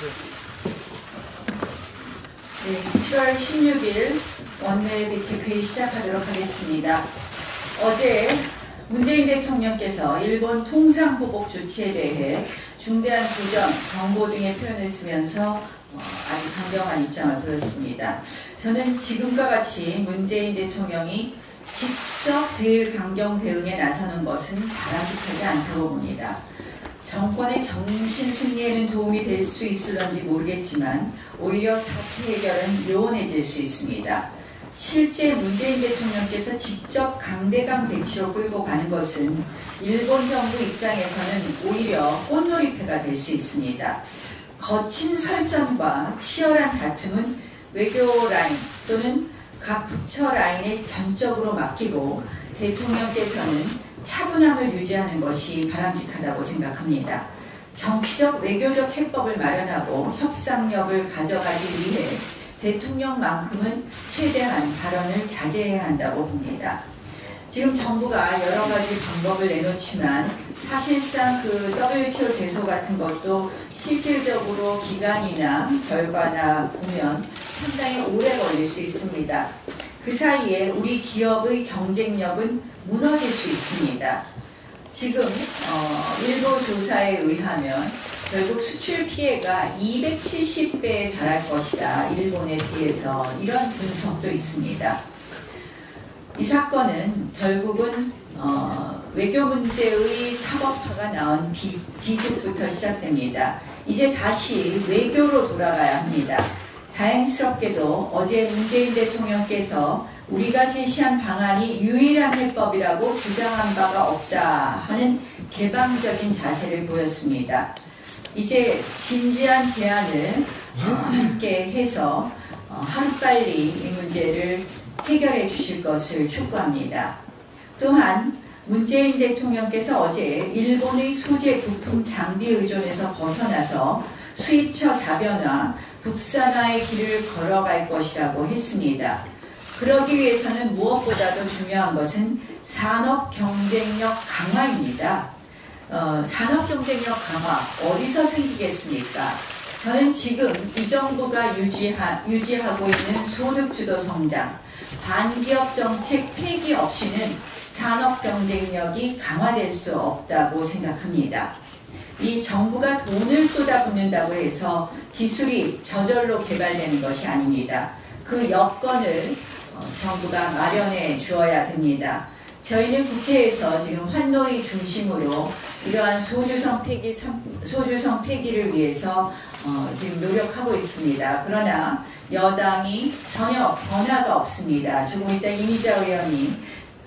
네, 7월 16일 원내 대책회의 시작하도록 하겠습니다. 어제 문재인 대통령께서 일본 통상보복 조치에 대해 중대한 부정, 경고 등의 표현을 쓰면서 어, 아주 강경한 입장을 보였습니다. 저는 지금과 같이 문재인 대통령이 직접 대일 강경 대응에 나서는 것은 바람직하지 않다고 봅니다. 정권의 정신 승리에는 도움이 될 수 있을런지 모르겠지만 오히려 사태 해결은 요원해질 수 있습니다. 실제 문재인 대통령께서 직접 강대강 대치로 끌고 가는 것은 일본 정부 입장에서는 오히려 꽃놀이패가 될 수 있습니다. 거친 설전과 치열한 다툼은 외교 라인 또는 각 부처 라인에 전적으로 맡기고 대통령께서는 차분함을 유지하는 것이 바람직하다고 생각합니다. 정치적 외교적 해법을 마련하고 협상력을 가져가기 위해 대통령만큼은 최대한 발언을 자제해야 한다고 봅니다. 지금 정부가 여러 가지 방법을 내놓지만 사실상 그 WTO 제소 같은 것도 실질적으로 기간이나 결과나 보면 상당히 오래 걸릴 수 있습니다. 그 사이에 우리 기업의 경쟁력은 무너질 수 있습니다. 지금 어, 일부 조사에 의하면 결국 수출 피해가 270배에 달할 것이다. 일본에 비해서 이런 분석도 있습니다. 이 사건은 결국은 어, 외교 문제의 사법화가 나온 비, 비극부터 시작됩니다. 이제 다시 외교로 돌아가야 합니다. 다행스럽게도 어제 문재인 대통령께서 우리가 제시한 방안이 유일한 해법이라고 주장한 바가 없다 하는 개방적인 자세를 보였습니다. 이제 진지한 제안을 함께 해서 어, 하루빨리 이 문제를 해결해 주실 것을 촉구합니다. 또한 문재인 대통령께서 어제 일본의 소재 부품 장비 의존에서 벗어나서 수입처 다변화, 국산화의 길을 걸어갈 것이라고 했습니다. 그러기 위해서는 무엇보다도 중요한 것은 산업 경쟁력 강화입니다. 어, 산업 경쟁력 강화 어디서 생기겠습니까? 저는 지금 이 정부가 유지하, 유지하고 있는 소득주도 성장, 반기업 정책 폐기 없이는 산업 경쟁력이 강화될 수 없다고 생각합니다. 이 정부가 돈을 쏟아붓는다고 해서 기술이 저절로 개발되는 것이 아닙니다. 그 여건을 어, 정부가 마련해 주어야 됩니다. 저희는 국회에서 지금 환노위 중심으로 이러한 소주성 폐기, 소주성 폐기를 위해서 어, 지금 노력하고 있습니다. 그러나 여당이 전혀 변화가 없습니다. 조금 이따 이미자 의원님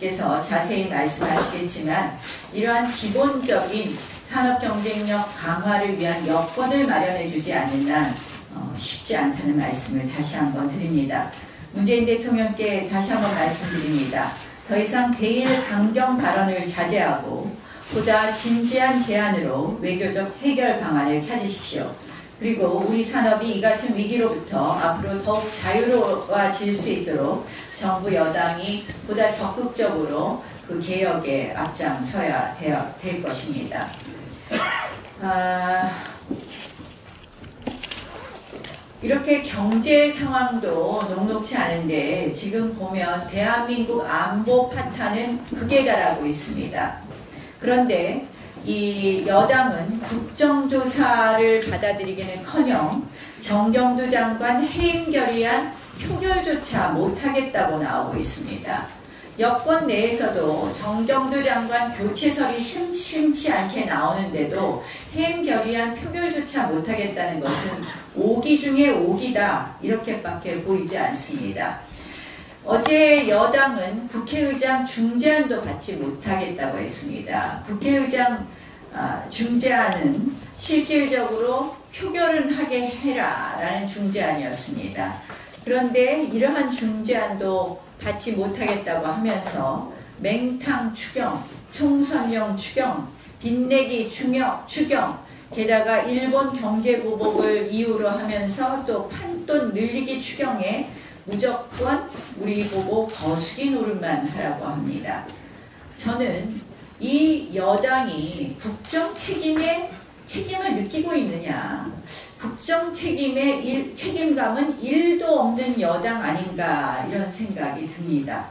께서 자세히 말씀하시겠지만 이러한 기본적인 산업 경쟁력 강화를 위한 여건을 마련해 주지 않는 한 어, 쉽지 않다는 말씀을 다시 한번 드립니다. 문재인 대통령께 다시 한번 말씀드립니다. 더 이상 대일 강경 발언을 자제하고 보다 진지한 제안으로 외교적 해결 방안을 찾으십시오. 그리고 우리 산업이 이 같은 위기로부터 앞으로 더욱 자유로워질 수 있도록 정부 여당이 보다 적극적으로 그 개혁에 앞장서야 될 것입니다. 아, 이렇게 경제 상황도 녹록치 않은데 지금 보면 대한민국 안보 파탄은 극에 달하고 있습니다. 그런데 이 여당은 국정조사를 받아들이기는 커녕 정경두 장관 해임 결의안 표결조차 못하겠다고 나오고 있습니다. 여권 내에서도 정경두 장관 교체설이 심심치 않게 나오는데도 해임 결의안 표결조차 못하겠다는 것은 오기 중에 오기다 이렇게밖에 보이지 않습니다. 어제 여당은 국회의장 중재안도 받지 못하겠다고 했습니다. 국회의장 아, 중재안은 실질적으로 표결은 하게 해라 라는 중재안이었습니다. 그런데 이러한 중재안도 받지 못하겠다고 하면서 맹탕 추경, 총선용 추경, 빚내기 추경, 추경 게다가 일본 경제 보복을 이유로 하면서 또 판돈 늘리기 추경에 무조건 우리 보고 거수기 노릇만 하라고 합니다. 저는 이 여당이 국정 책임에 책임을 느끼고 있느냐 국정 책임의 일, 책임감은 일도 없는 여당 아닌가 이런 생각이 듭니다.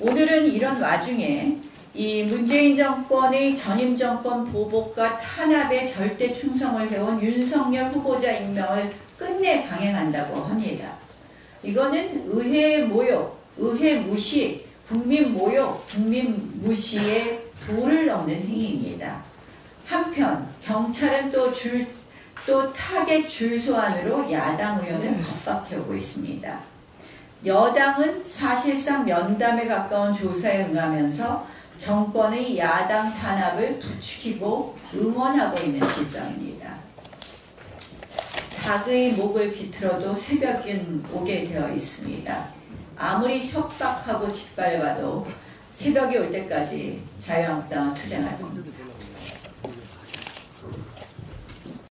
오늘은 이런 와중에 이 문재인 정권의 전임 정권 보복과 탄압에 절대 충성을 해온 윤석열 후보자 임명을 끝내 강행한다고 합니다. 이거는 의회 모욕, 의회 무시, 국민 모욕, 국민 무시에 도를 넘는 행위입니다. 한편 경찰은 또 줄, 또 타겟 줄소환으로 야당 의원을 겁박해오고 있습니다. 여당은 사실상 면담에 가까운 조사에 응하면서 정권의 야당 탄압을 부추기고 응원하고 있는 실정입니다. 닭의 목을 비틀어도 새벽은 오게 되어 있습니다. 아무리 협박하고 짓밟아도 새벽이 올 때까지 자유한국당은 투쟁할 겁니다.